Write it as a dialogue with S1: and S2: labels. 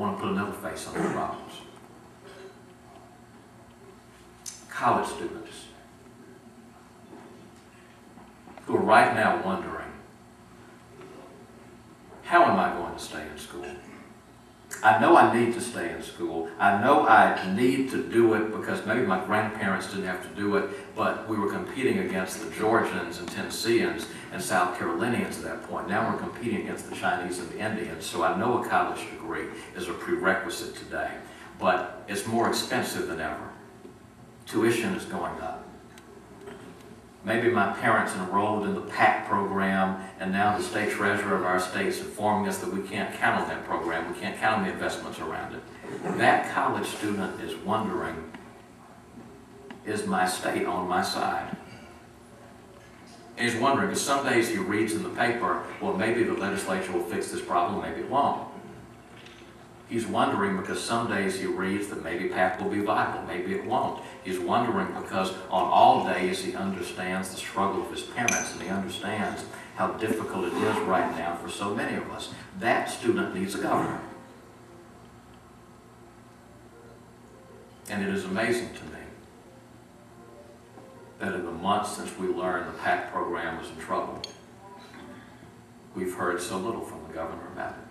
S1: want to put another face on the problems. College students who are right now wondering, how am I going to stay in school? I know I need to stay in school. I know I need to do it because maybe my grandparents didn't have to do it, but we were competing against the Georgians and Tennesseans and South Carolinians at that point. Now we're competing against the Chinese and the Indians, so I know a college degree is a prerequisite today, but it's more expensive than ever. Tuition is going up. Maybe my parents enrolled in the PACT program, and now the state treasurer of our state is informing us that we can't count on that program, we can't count on the investments around it. That college student is wondering, is my state on my side? And he's wondering, because some days he reads in the paper, well, maybe the legislature will fix this problem, maybe it won't. He's wondering because some days he reads that maybe PACT will be viable, maybe it won't. He's wondering because on all days he understands the struggle of his parents and he understands how difficult it is right now for so many of us. That student needs a governor. And it is amazing to me that in the months since we learned the PACT program was in trouble, we've heard so little from the governor about it.